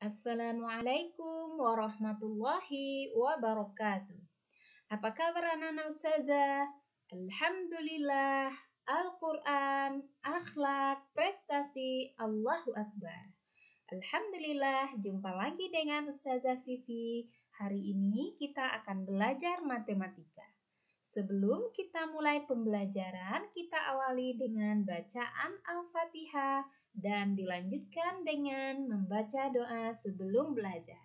Assalamualaikum warahmatullahi wabarakatuh. Apa kabar anak-anak ustazah? Alhamdulillah, Al-Quran, akhlak, prestasi, Allahu Akbar. Alhamdulillah, jumpa lagi dengan Ustazah Vivi. Hari ini kita akan belajar matematika. Sebelum kita mulai pembelajaran, kita awali dengan bacaan Al-Fatihah dan dilanjutkan dengan membaca doa sebelum belajar.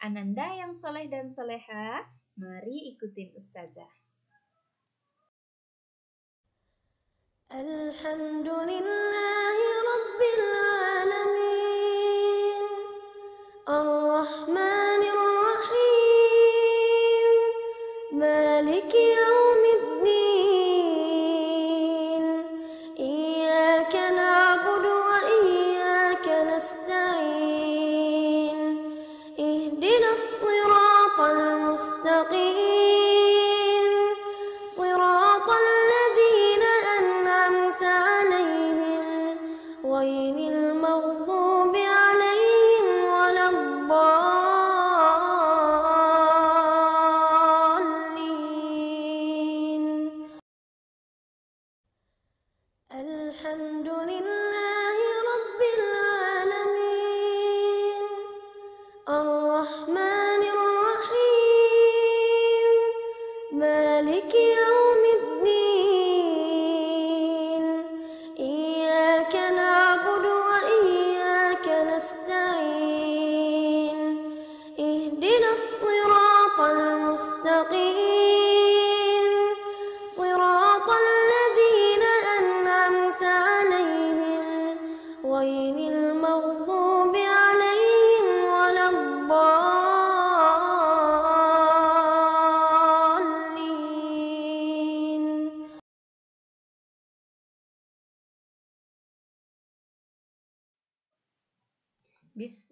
Ananda yang soleh dan soleha, mari ikutin Ustazah. Alhamdulillahi Rabbil Alamin Ar-Rahmanir Alhamdulillahi Rabbil Alamin Ar-Rahmanir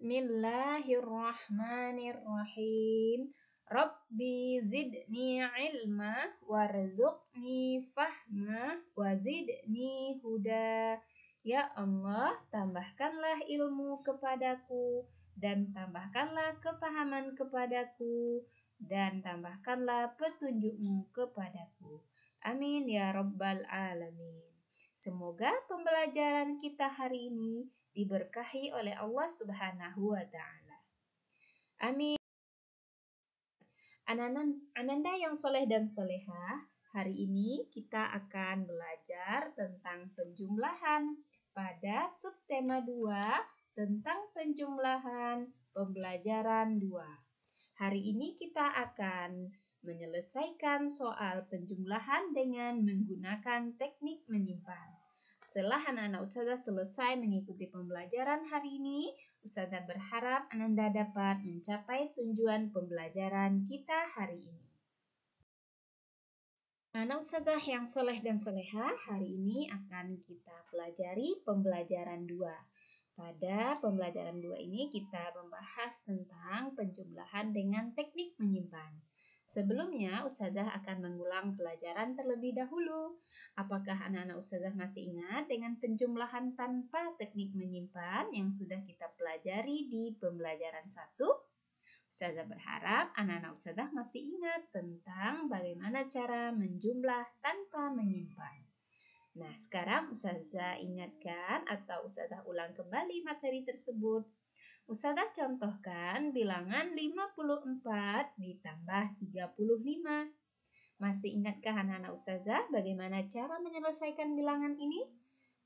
Bismillahirrahmanirrahim. Rabbi zidni ilma warzuqni fahma wazidni huda. Ya Allah, tambahkanlah ilmu kepadaku dan tambahkanlah kepahaman kepadaku dan tambahkanlah petunjukmu kepadaku. Amin ya rabbal alamin. Semoga pembelajaran kita hari ini diberkahi oleh Allah Subhanahu wa taala. Amin. Ananda yang soleh dan soleha, hari ini kita akan belajar tentang penjumlahan pada subtema 2 tentang penjumlahan pembelajaran 2. Hari ini kita akan menyelesaikan soal penjumlahan dengan menggunakan teknik menyimpan. Setelah anak-anak Ustazah selesai mengikuti pembelajaran hari ini, Ustazah berharap Ananda dapat mencapai tujuan pembelajaran kita hari ini. Anak Ustazah yang soleh dan soleha, hari ini akan kita pelajari pembelajaran 2. Pada pembelajaran 2 ini kita membahas tentang penjumlahan dengan teknik menyimpan. Sebelumnya, Ustazah akan mengulang pelajaran terlebih dahulu. Apakah anak-anak Ustazah masih ingat dengan penjumlahan tanpa teknik menyimpan yang sudah kita pelajari di pembelajaran 1? Ustazah berharap anak-anak Ustazah masih ingat tentang bagaimana cara menjumlah tanpa menyimpan. Nah, sekarang Ustazah ingatkan atau Ustazah ulang kembali materi tersebut. Ustazah contohkan bilangan 54 ditambah 35. Masih ingatkah anak-anak Ustazah bagaimana cara menyelesaikan bilangan ini?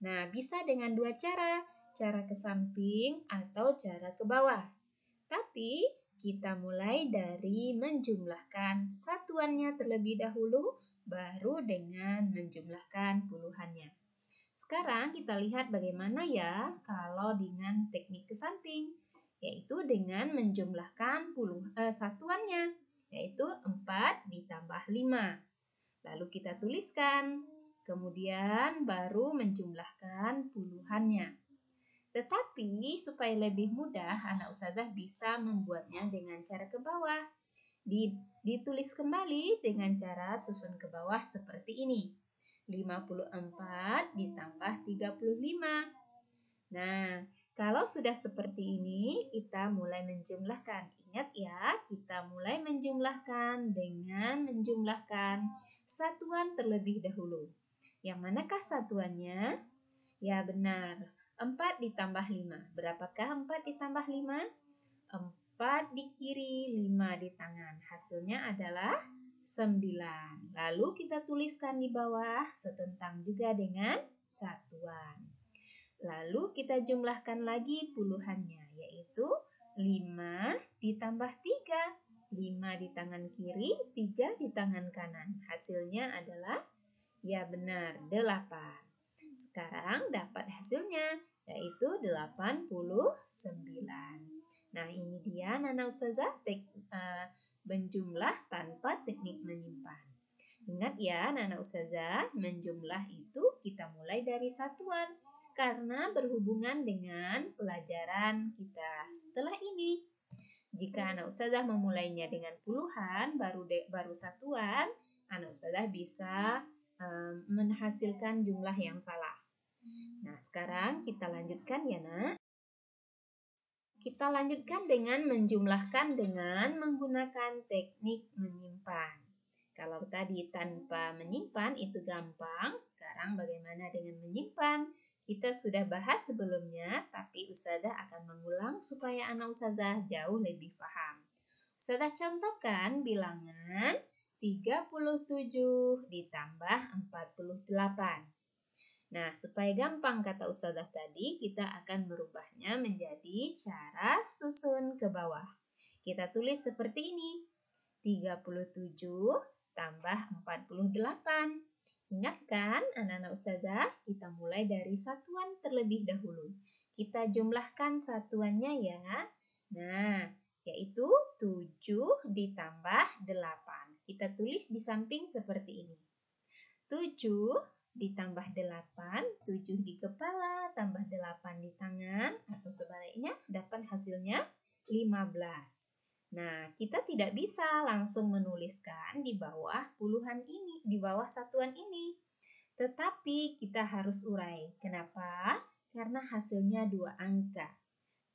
Nah, bisa dengan dua cara, cara ke samping atau cara ke bawah. Tapi kita mulai dari menjumlahkan satuannya terlebih dahulu, baru dengan menjumlahkan puluhannya. Sekarang kita lihat bagaimana ya kalau dengan teknik ke samping, yaitu dengan menjumlahkan puluh, eh, satuannya, yaitu 4 ditambah 5. Lalu kita tuliskan, kemudian baru menjumlahkan puluhannya. Tetapi supaya lebih mudah, anak ustazah bisa membuatnya dengan cara ke bawah. Di- Ditulis kembali dengan cara susun ke bawah seperti ini. 54 ditambah 35. Nah, Kalau sudah seperti ini, kita mulai menjumlahkan. Ingat ya, kita mulai menjumlahkan dengan menjumlahkan satuan terlebih dahulu. Yang manakah satuannya? Ya benar, 4 ditambah 5. Berapakah 4 ditambah 5? 4 di kiri, 5 di tangan. Hasilnya adalah 9. Lalu kita tuliskan di bawah setentang juga dengan satuan. Lalu kita jumlahkan lagi puluhannya, yaitu 5 ditambah 3. 5 di tangan kiri, 3 di tangan kanan. Hasilnya adalah, ya benar, 8. Sekarang dapat hasilnya, yaitu 89. Nah ini dia Nana Ustazah tek, uh, menjumlah tanpa teknik menyimpan. Ingat ya Nana Ustazah, menjumlah itu kita mulai dari satuan karena berhubungan dengan pelajaran kita setelah ini. Jika anak ustazah memulainya dengan puluhan baru de, baru satuan, anak ustazah bisa um, menghasilkan jumlah yang salah. Nah, sekarang kita lanjutkan ya, Nak. Kita lanjutkan dengan menjumlahkan dengan menggunakan teknik menyimpan. Kalau tadi tanpa menyimpan itu gampang, sekarang bagaimana dengan menyimpan? Kita sudah bahas sebelumnya, tapi Ustazah akan mengulang supaya anak Ustazah jauh lebih paham. Ustazah contohkan bilangan 37 ditambah 48. Nah, supaya gampang kata Ustazah tadi, kita akan merubahnya menjadi cara susun ke bawah. Kita tulis seperti ini. 37 tambah 48. Ingatkan anak-anak ustazah, kita mulai dari satuan terlebih dahulu. Kita jumlahkan satuannya ya. Nah, yaitu 7 ditambah 8. Kita tulis di samping seperti ini. 7 ditambah 8, 7 di kepala, tambah 8 di tangan, atau sebaliknya dapat hasilnya 15. Nah, kita tidak bisa langsung menuliskan di bawah puluhan ini, di bawah satuan ini. Tetapi kita harus urai. Kenapa? Karena hasilnya dua angka.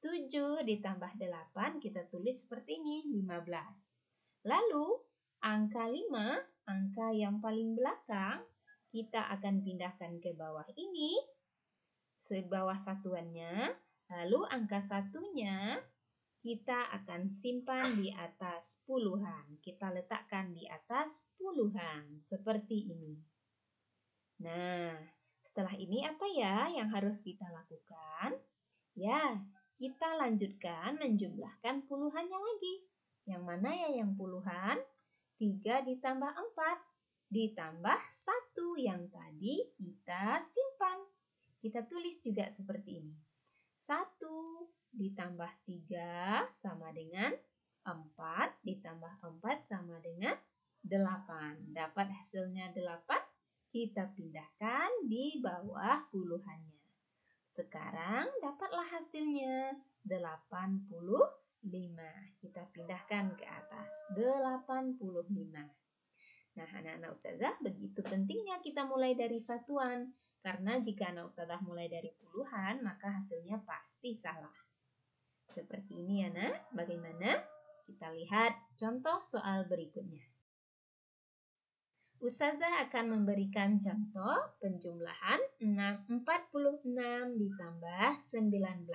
7 ditambah 8 kita tulis seperti ini, 15. Lalu, angka 5, angka yang paling belakang, kita akan pindahkan ke bawah ini, sebawah satuannya. Lalu angka satunya kita akan simpan di atas puluhan. Kita letakkan di atas puluhan seperti ini. Nah, setelah ini apa ya yang harus kita lakukan? Ya, kita lanjutkan menjumlahkan puluhannya lagi. Yang mana ya yang puluhan? 3 ditambah 4 ditambah 1 yang tadi kita simpan. Kita tulis juga seperti ini. 1 ditambah 3 sama dengan 4 ditambah 4 sama dengan 8. Dapat hasilnya 8, kita pindahkan di bawah puluhannya. Sekarang dapatlah hasilnya 85. Kita pindahkan ke atas 85. Nah, anak-anak ustazah, begitu pentingnya kita mulai dari satuan. Karena jika anak ustazah mulai dari puluhan, maka hasilnya pasti salah. Seperti ini ya nak, bagaimana? Kita lihat contoh soal berikutnya. Ustazah akan memberikan contoh penjumlahan 46 ditambah 19.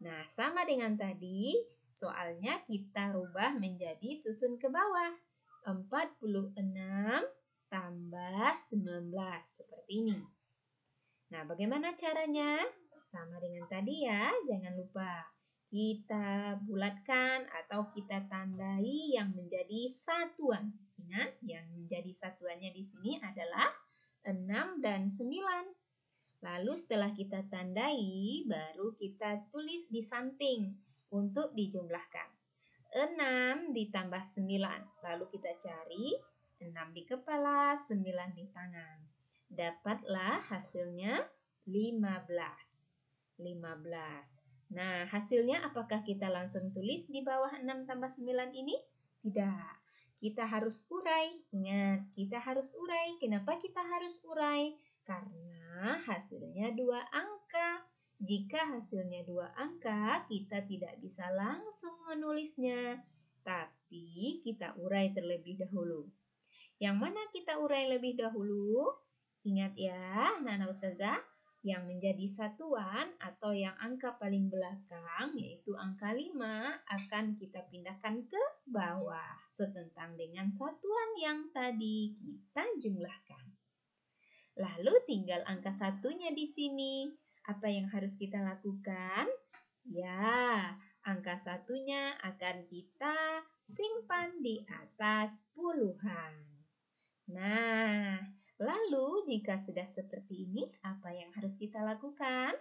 Nah, sama dengan tadi, soalnya kita rubah menjadi susun ke bawah. 46 tambah 19, seperti ini. Nah, bagaimana caranya? Sama dengan tadi ya, jangan lupa kita bulatkan atau kita tandai yang menjadi satuan. Ingat, yang menjadi satuannya di sini adalah 6 dan 9. Lalu setelah kita tandai, baru kita tulis di samping untuk dijumlahkan. 6 ditambah 9. Lalu kita cari 6 di kepala, 9 di tangan. Dapatlah hasilnya 15. 15. Nah, hasilnya apakah kita langsung tulis di bawah 6 tambah 9 ini? Tidak. Kita harus urai. Ingat, kita harus urai. Kenapa kita harus urai? Karena hasilnya dua angka. Jika hasilnya dua angka, kita tidak bisa langsung menulisnya, tapi kita urai terlebih dahulu. Yang mana kita urai lebih dahulu? Ingat ya, Nana Ustazah, yang menjadi satuan atau yang angka paling belakang yaitu angka 5 akan kita pindahkan ke bawah setentang dengan satuan yang tadi kita jumlahkan. Lalu tinggal angka satunya di sini. Apa yang harus kita lakukan? Ya, angka satunya akan kita simpan di atas puluhan. Nah, Lalu, jika sudah seperti ini, apa yang harus kita lakukan?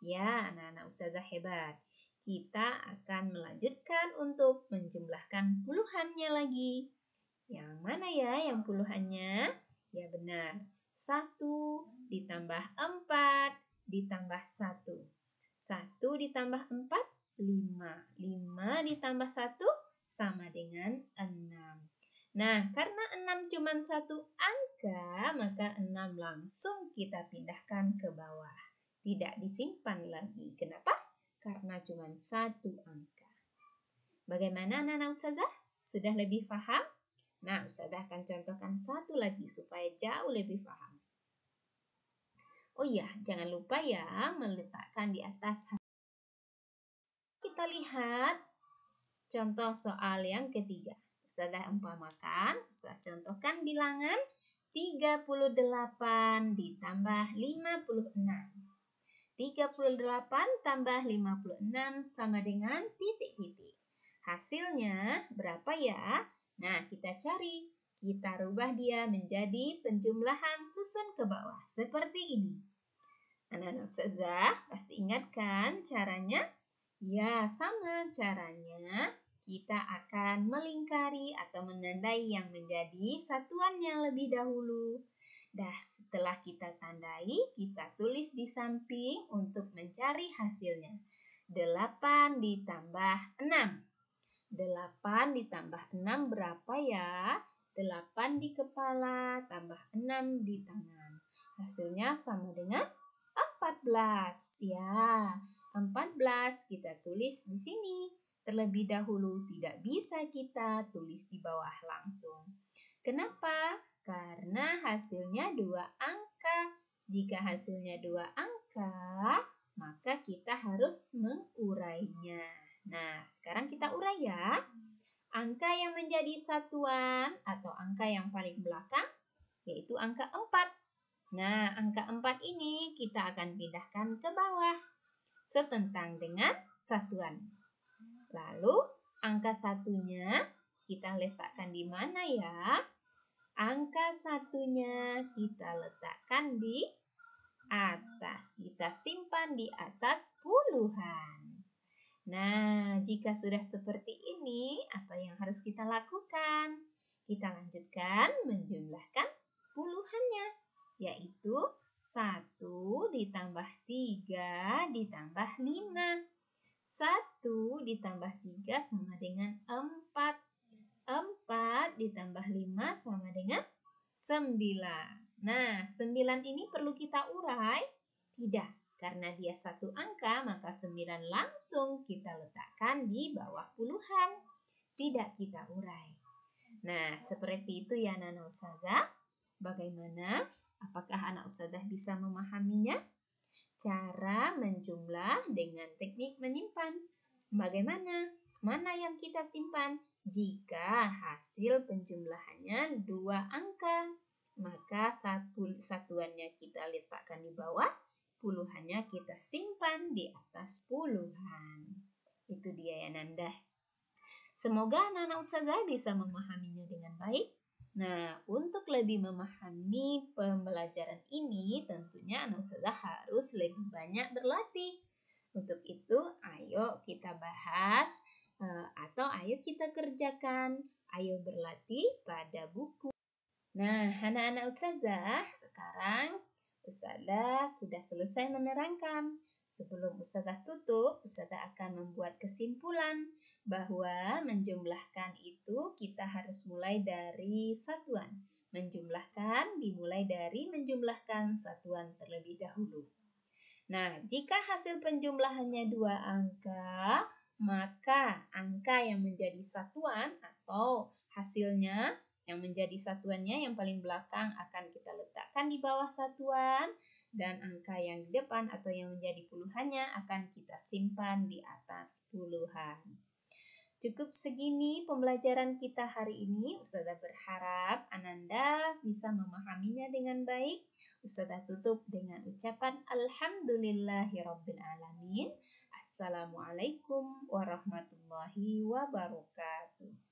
Ya, anak-anak ustazah hebat. Kita akan melanjutkan untuk menjumlahkan puluhannya lagi. Yang mana ya yang puluhannya? Ya benar, satu ditambah empat ditambah satu. Satu ditambah empat, lima. Lima ditambah satu sama dengan enam. Nah, karena 6 cuma satu angka, maka 6 langsung kita pindahkan ke bawah. Tidak disimpan lagi. Kenapa? Karena cuma satu angka. Bagaimana anak-anak ustazah? Sudah lebih paham? Nah, ustazah akan contohkan satu lagi supaya jauh lebih paham. Oh iya, jangan lupa ya meletakkan di atas kita lihat contoh soal yang ketiga. Ustazah umpamakan, Ustazah contohkan bilangan 38 ditambah 56. 38 tambah 56 sama dengan titik-titik. Hasilnya berapa ya? Nah, kita cari. Kita rubah dia menjadi penjumlahan susun ke bawah. Seperti ini. Anak-anak Ustazah pasti ingatkan caranya? Ya, sama caranya kita akan melingkari atau menandai yang menjadi satuan yang lebih dahulu. Dah setelah kita tandai, kita tulis di samping untuk mencari hasilnya. 8 ditambah 6. 8 ditambah 6 berapa ya? 8 di kepala tambah 6 di tangan. Hasilnya sama dengan 14. Ya, 14 kita tulis di sini terlebih dahulu tidak bisa kita tulis di bawah langsung. Kenapa? Karena hasilnya dua angka. Jika hasilnya dua angka, maka kita harus mengurainya. Nah, sekarang kita urai ya. Angka yang menjadi satuan atau angka yang paling belakang yaitu angka 4. Nah, angka 4 ini kita akan pindahkan ke bawah setentang dengan satuan. Lalu angka satunya kita letakkan di mana ya? Angka satunya kita letakkan di atas. Kita simpan di atas puluhan. Nah, jika sudah seperti ini, apa yang harus kita lakukan? Kita lanjutkan menjumlahkan puluhannya, yaitu 1 ditambah 3 ditambah 5. 1 ditambah 3 sama dengan 4. 4 ditambah 5 sama dengan 9. Nah, 9 ini perlu kita urai? Tidak, karena dia satu angka, maka 9 langsung kita letakkan di bawah puluhan. Tidak kita urai. Nah, seperti itu ya Nana Ustazah. Bagaimana? Apakah anak Ustazah bisa memahaminya? Cara menjumlah dengan teknik menyimpan. Bagaimana? Mana yang kita simpan? Jika hasil penjumlahannya dua angka, maka satu satuannya kita letakkan di bawah, puluhannya kita simpan di atas puluhan. Itu dia ya Nanda. Semoga anak-anak bisa memahaminya dengan baik Nah, untuk lebih memahami pembelajaran ini, tentunya anak sudah harus lebih banyak berlatih. Untuk itu, ayo kita bahas eh, atau ayo kita kerjakan. Ayo berlatih pada buku. Nah, anak-anak ustazah, sekarang ustazah sudah selesai menerangkan. Sebelum ustazah tutup, ustazah akan membuat kesimpulan bahwa menjumlahkan itu kita harus mulai dari satuan. Menjumlahkan dimulai dari menjumlahkan satuan terlebih dahulu. Nah, jika hasil penjumlahannya dua angka, maka angka yang menjadi satuan atau hasilnya yang menjadi satuannya yang paling belakang akan kita letakkan di bawah satuan dan angka yang di depan atau yang menjadi puluhannya akan kita simpan di atas puluhan. Cukup segini pembelajaran kita hari ini. Ustazah berharap Ananda bisa memahaminya dengan baik. Ustazah tutup dengan ucapan Alhamdulillahirrabbilalamin. Assalamualaikum warahmatullahi wabarakatuh.